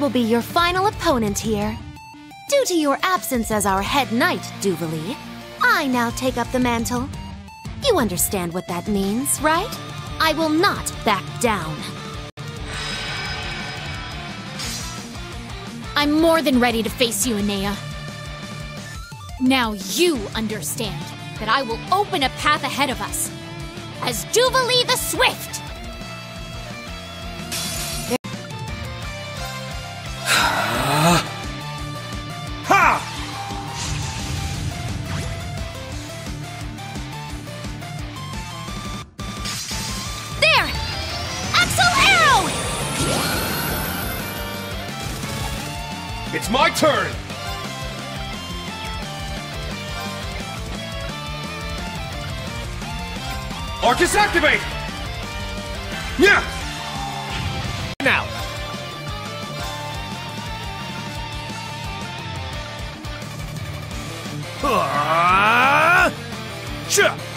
Will be your final opponent here. Due to your absence as our head knight, Duvalie, I now take up the mantle. You understand what that means, right? I will not back down. I'm more than ready to face you, Ennea. Now you understand that I will open a path ahead of us as Duvalie the Swift! Ah! Sure!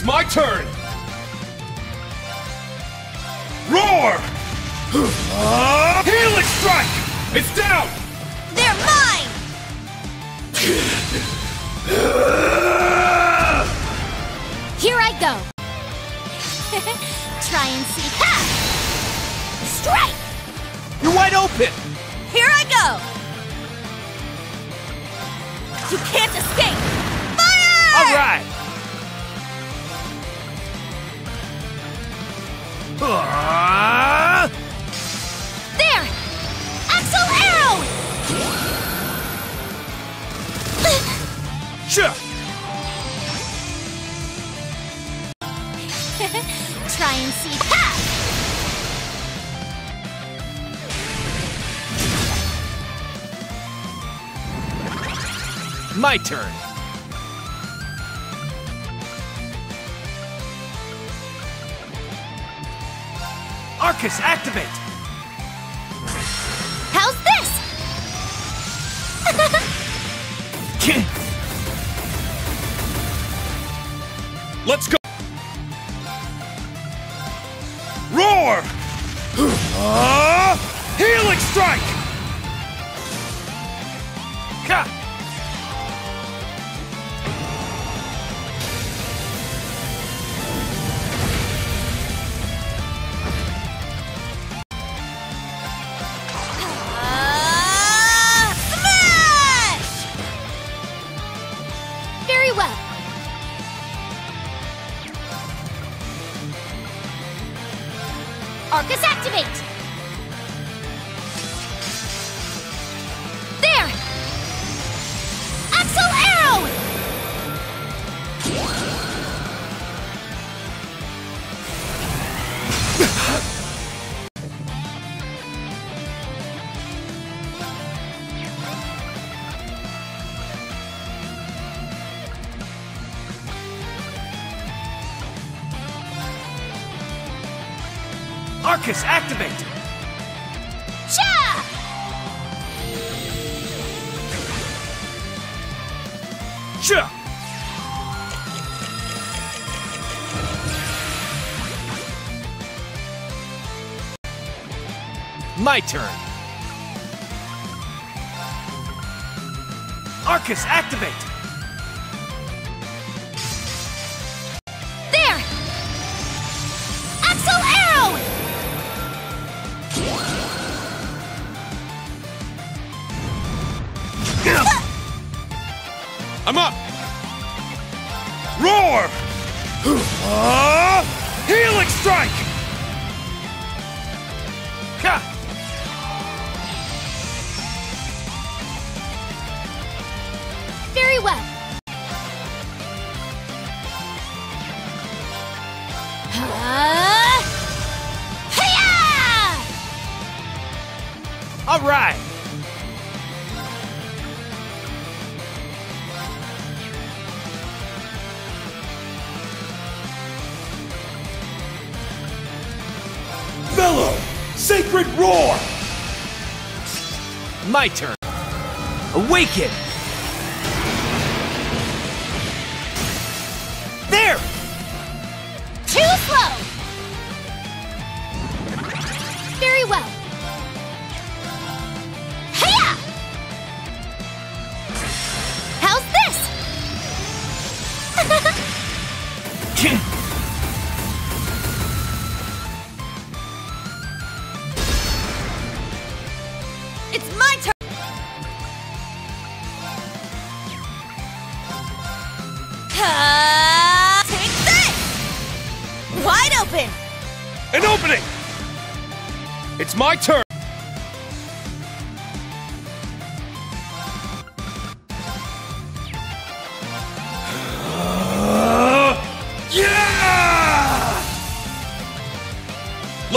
It's my turn! Roar! Ah! Helix strike! It's down! They're mine! Here I go! Try and see. Ha! Strike! You're wide open! Here I go! You can't escape! Fire! All right! Ah! There! Axel Arrow! Sure! Try and see. Ha! My turn! Arcus activate! How's this? Let's go! Arcus activate! Cha! Sure! My turn! Arcus activate! I'm up. Roar! Uh, helix strike! Ka! Very well. Uh, All right. Sacred Roar! My turn. Awaken! There! Too slow! Very well.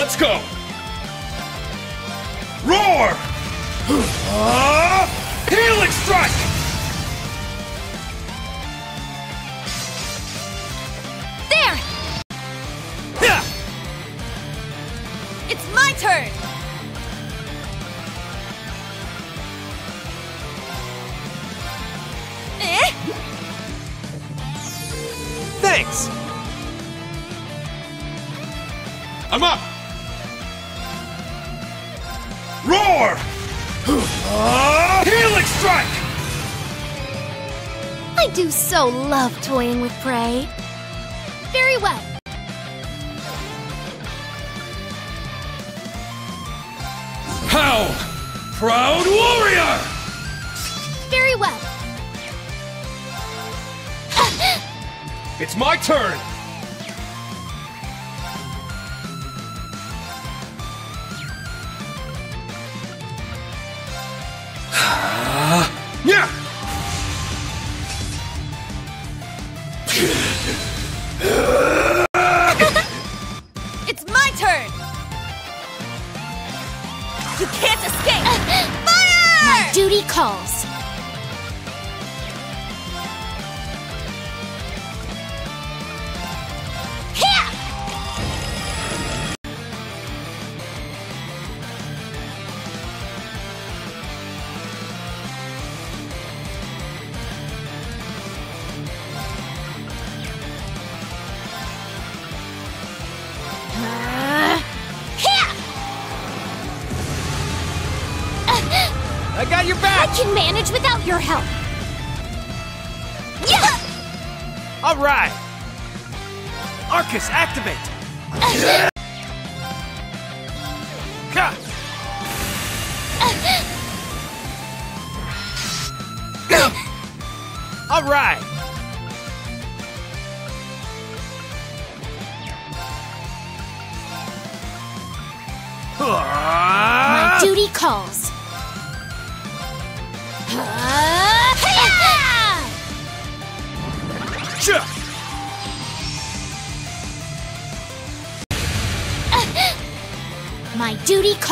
Let's go! Roar! Ah! Helix Strike! There! Yeah! It's my turn! Eh? Thanks! I'm up! Do so love toying with prey. Very well. How? Proud Warrior! Very well. It's my turn! Ah. Yeah! It's my turn! You can't escape! Fire! My duty calls. Can manage without your help. Yeah! All right! Arcus, activate! All right! My ah. duty calls.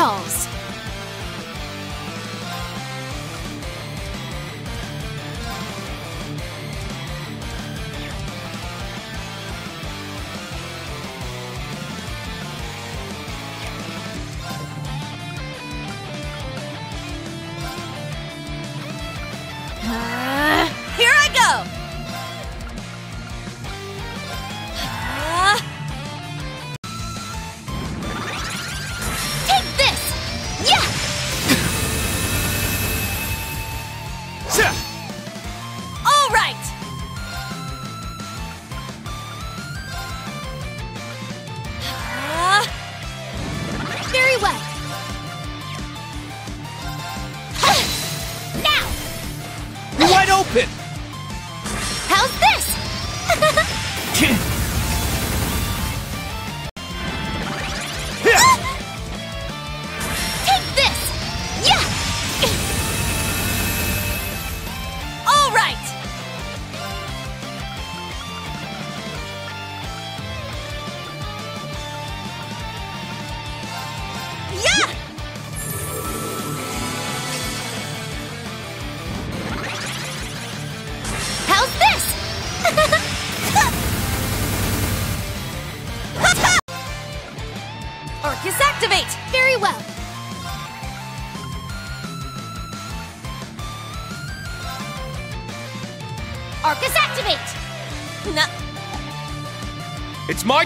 Calls. This?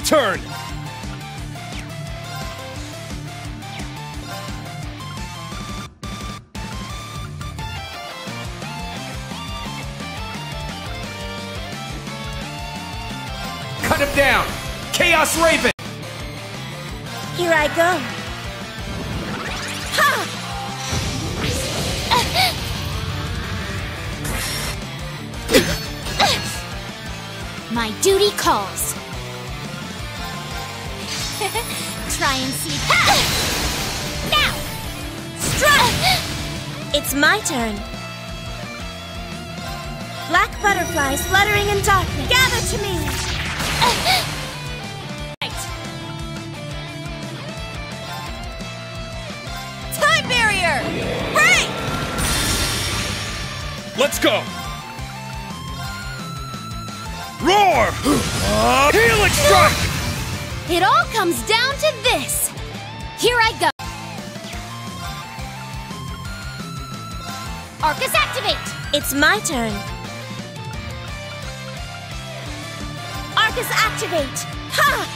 Turn! Cut him down! Chaos Raven! here I go. My duty calls. Try and see. now! Strike! It's my turn. Black butterflies fluttering in darkness. Gather to me! Right. Time barrier! Break! Let's go! Roar! Helix strike! It all comes down to this. Here I go. Arcus activate! It's my turn. Arcus activate! Ha!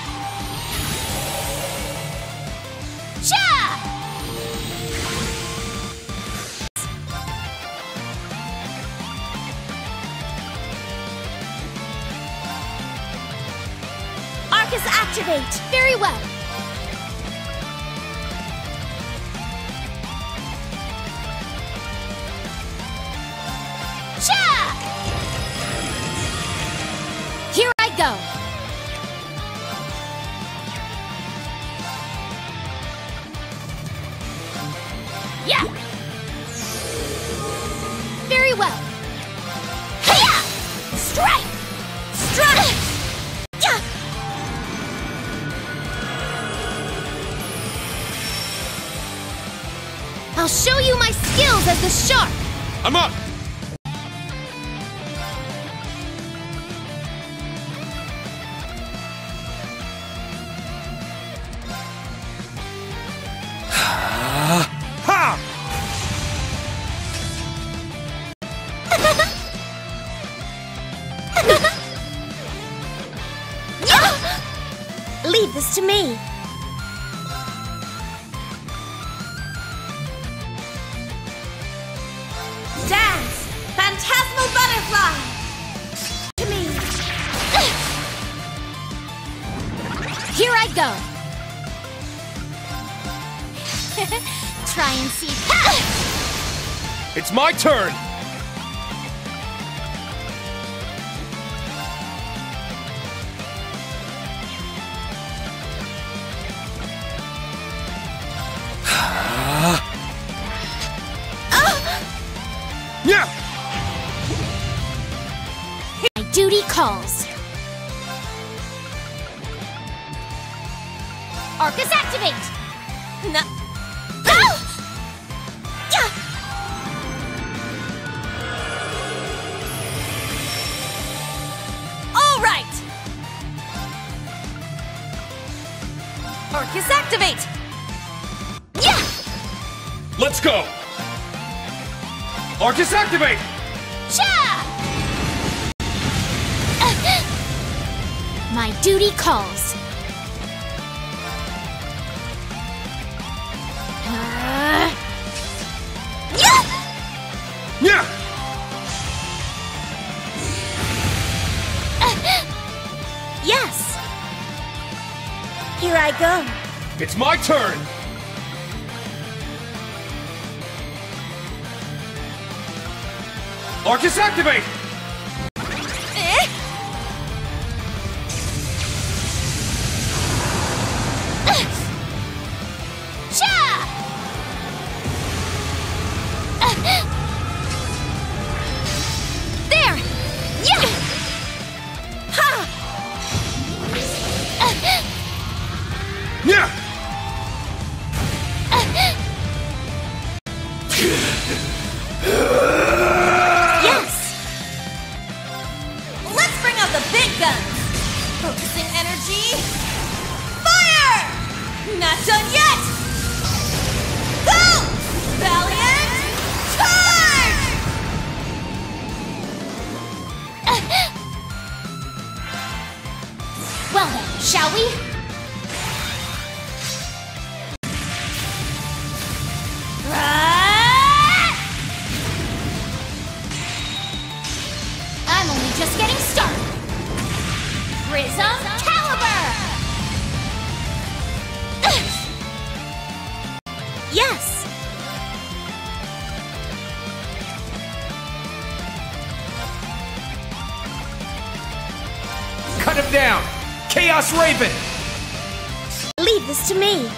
Activate! Very well. Cha! Here I go. Yeah. As the shark! I'm up! I go. Try and see. It's my turn! Let's go! Arcus activate! Cha! My duty calls. Uh, Yeah! Yes. Here I go. It's my turn! Arcus activate! Yes! Cut him down! Chaos Raven! Leave this to me.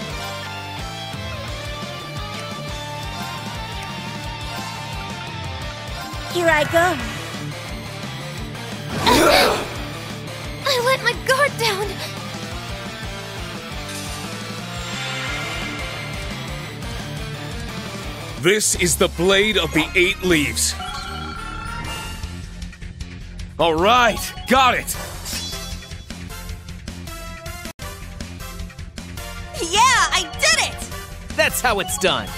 Here I go. I let my guard down. This is the blade of the eight leaves. All right, got it. Yeah, I did it! That's how it's done.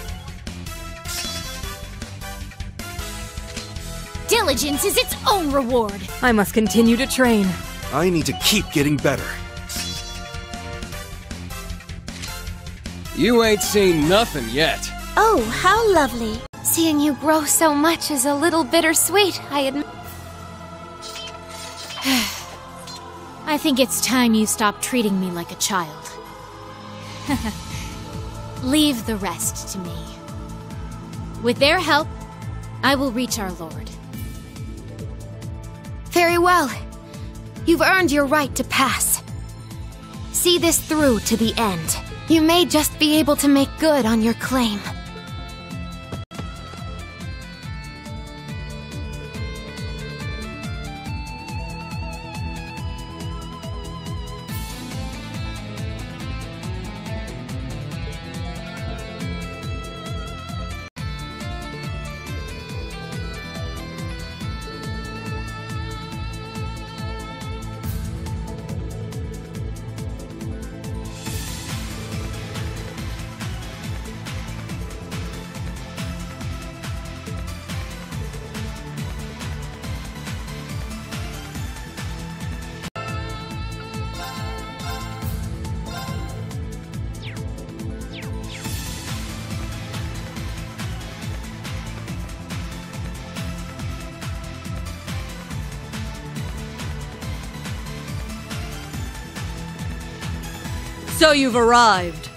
Diligence is its own reward. I must continue to train. I need to keep getting better. You ain't seen nothing yet. Oh, how lovely. Seeing you grow so much is a little bittersweet, I admit. I think it's time you stop treating me like a child. Leave the rest to me. With their help, I will reach our Lord. Very well. You've earned your right to pass. See this through to the end. You may just be able to make good on your claim. So you've arrived.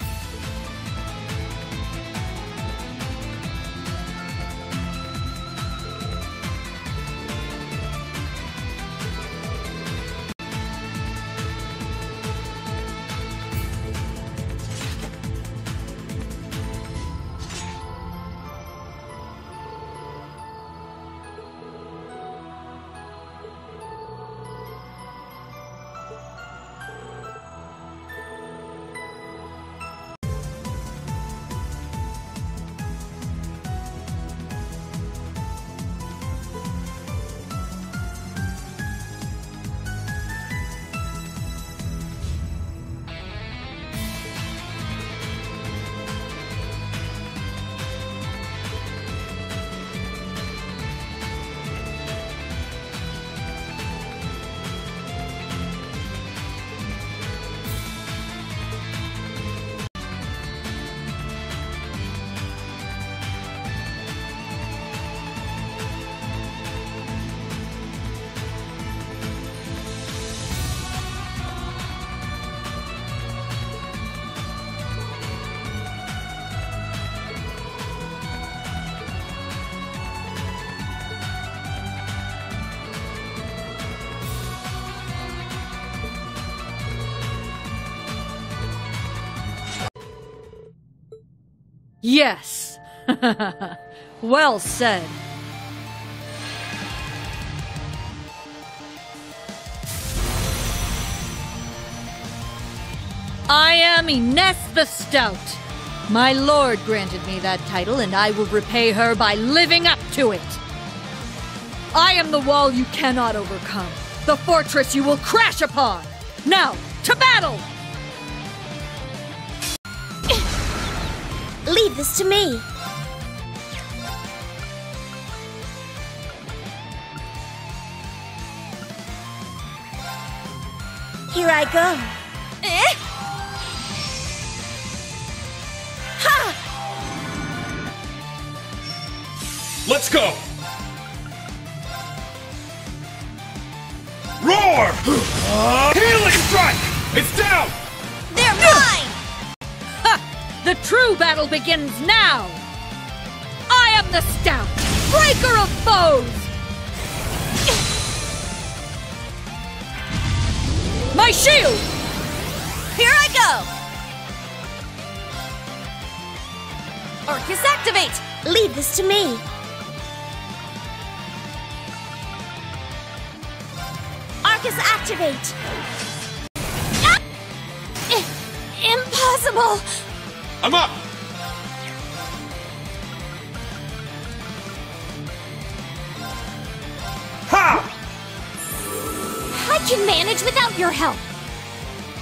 Yes. well said. I am Ines the Stout. My lord granted me that title, and I will repay her by living up to it. I am the wall you cannot overcome, the fortress you will crash upon. Now, to battle! Leave this to me. Here I go. Eh? Ha! Let's go! Roar! The true battle begins now! I am the stout, breaker of foes! My shield! Here I go! Arcus activate! Leave this to me. Arcus activate! Ah! Impossible! I'm up! Ha! I can manage without your help.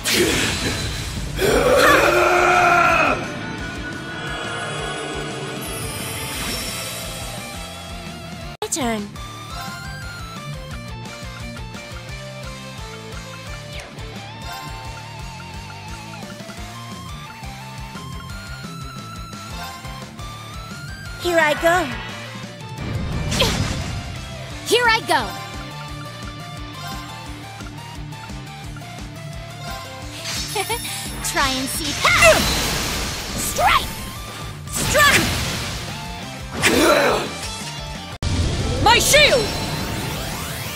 My turn. Here I go. Here I go. Try and see past. Strike! Strike! My shield!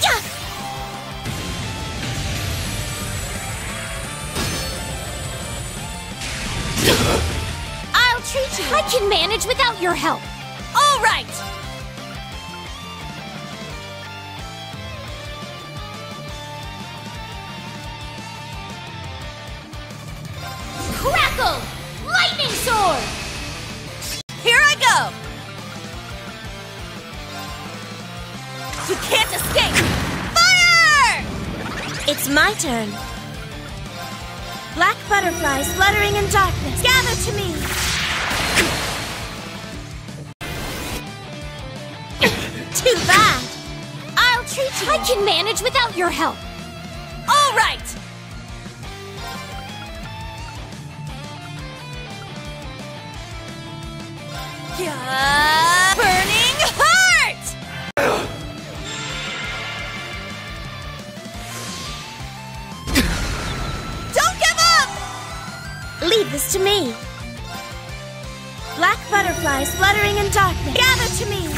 Yeah! I'll treat you. I can manage without your help. Right! Crackle! Lightning sword! Here I go! You can't escape! Fire! It's my turn. Black butterflies fluttering in darkness. Gather to me! Too bad! I'll treat you. I can manage without your help. All right! Yeah. Burning heart! Don't give up! Leave this to me. Black butterflies fluttering in darkness. Gather to me.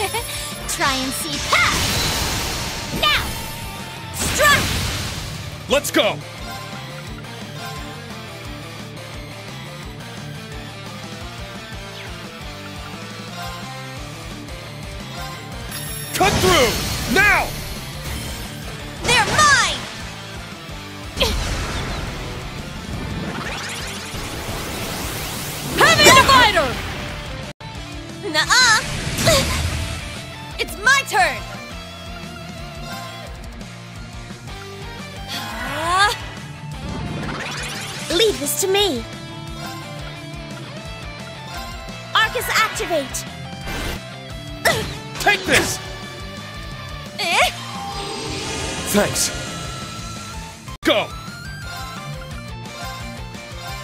Try and see past! Now! Strike! Let's go! Go!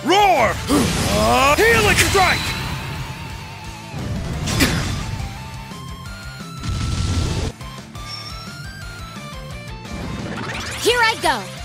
Roar! Uh, helix strike! Here I go!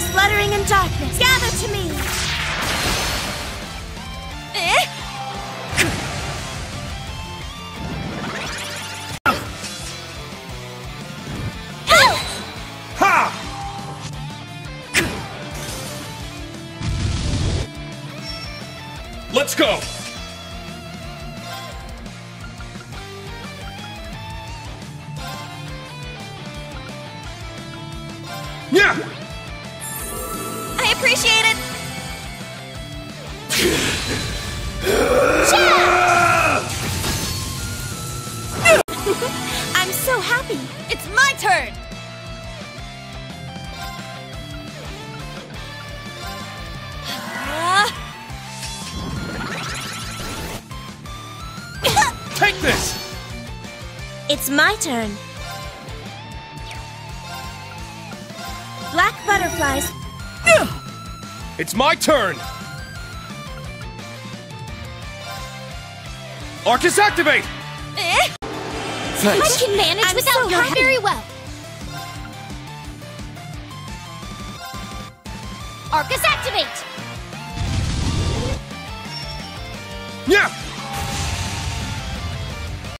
stars fluttering in darkness. Gather to me! Eh? Let's go! Appreciate it. I'm so happy. It's my turn! Uh. Take this! It's my turn. Black butterflies. It's my turn! Arcus activate! Eh? I Thanks. can manage I'm without so her happy. very well. Arcus activate! Yeah!